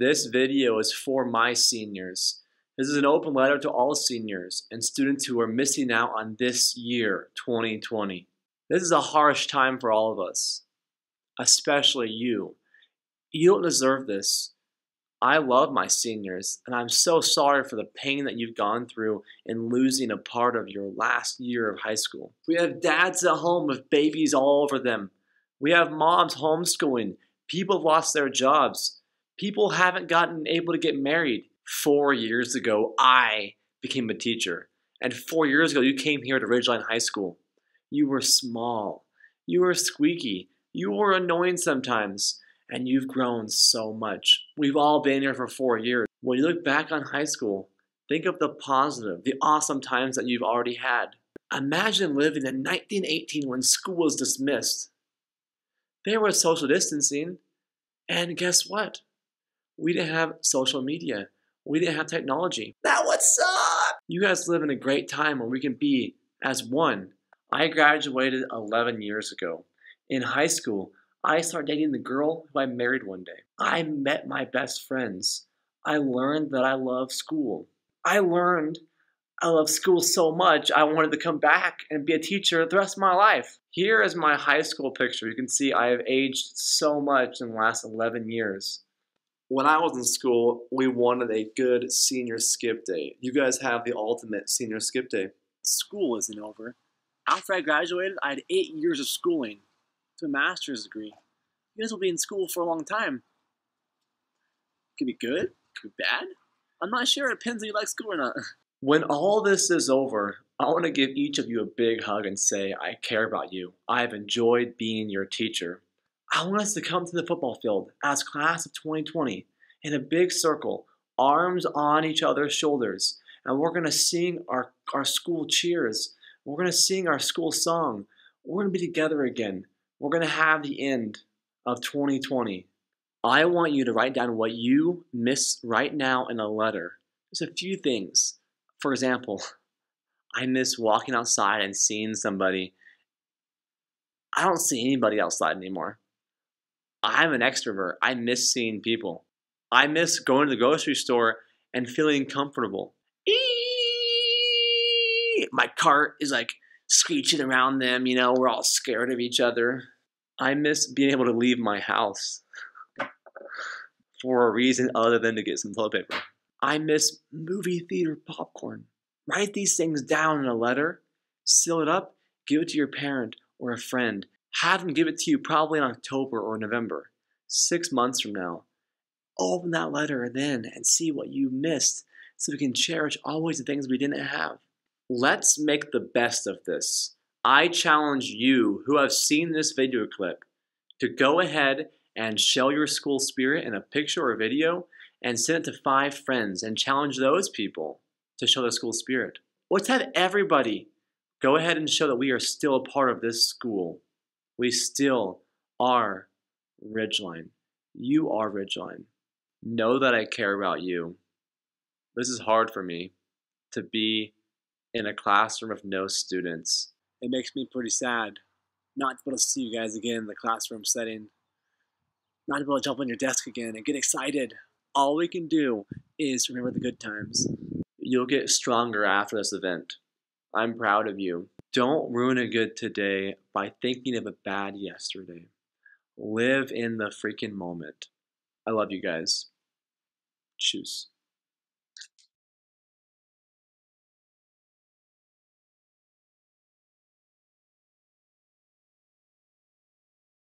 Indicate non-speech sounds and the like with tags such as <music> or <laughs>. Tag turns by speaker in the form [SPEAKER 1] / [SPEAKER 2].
[SPEAKER 1] This video is for my seniors. This is an open letter to all seniors and students who are missing out on this year, 2020. This is a harsh time for all of us, especially you. You don't deserve this. I love my seniors, and I'm so sorry for the pain that you've gone through in losing a part of your last year of high school. We have dads at home with babies all over them. We have moms homeschooling. People have lost their jobs. People haven't gotten able to get married. Four years ago, I became a teacher. And four years ago, you came here to Ridgeline High School. You were small. You were squeaky. You were annoying sometimes and you've grown so much. We've all been here for four years. When you look back on high school, think of the positive, the awesome times that you've already had. Imagine living in 1918 when school was dismissed. There was social distancing, and guess what? We didn't have social media. We didn't have technology. That would suck! You guys live in a great time where we can be as one. I graduated 11 years ago. In high school, I started dating the girl who I married one day. I met my best friends. I learned that I love school. I learned I love school so much, I wanted to come back and be a teacher the rest of my life. Here is my high school picture. You can see I have aged so much in the last 11 years. When I was in school, we wanted a good senior skip day. You guys have the ultimate senior skip day.
[SPEAKER 2] School isn't over. After I graduated, I had eight years of schooling to a master's degree. You guys will be in school for a long time. Could be good, could be bad. I'm not sure. It depends if you like school or not. <laughs>
[SPEAKER 1] When all this is over, I want to give each of you a big hug and say, I care about you. I have enjoyed being your teacher. I want us to come to the football field as class of 2020 in a big circle, arms on each other's shoulders, and we're going to sing our, our school cheers. We're going to sing our school song. We're going to be together again we're going to have the end of 2020. I want you to write down what you miss right now in a letter. There's a few things. For example, <laughs> I miss walking outside and seeing somebody. I don't see anybody outside anymore. I'm an extrovert. I miss seeing people. I miss going to the grocery store and feeling comfortable. My cart is like screeching around them. You know, we're all scared of each other. I miss being able to leave my house for a reason other than to get some toilet paper. I miss movie theater popcorn. Write these things down in a letter, seal it up, give it to your parent or a friend. Have them give it to you probably in October or November, six months from now. Open that letter then and see what you missed so we can cherish always the things we didn't have. Let's make the best of this. I challenge you who have seen this video clip to go ahead and show your school spirit in a picture or video and send it to five friends and challenge those people to show their school spirit. Let's have everybody go ahead and show that we are still a part of this school. We still are Ridgeline. You are Ridgeline. Know that I care about you. This is hard for me to be in a classroom of no students.
[SPEAKER 2] It makes me pretty sad not to be able to see you guys again in the classroom setting, not to be able to jump on your desk again and get excited. All we can do is remember the good times.
[SPEAKER 1] You'll get stronger after this event. I'm proud of you. Don't ruin a good today by thinking of a bad yesterday. Live in the freaking moment. I love you guys. Choose.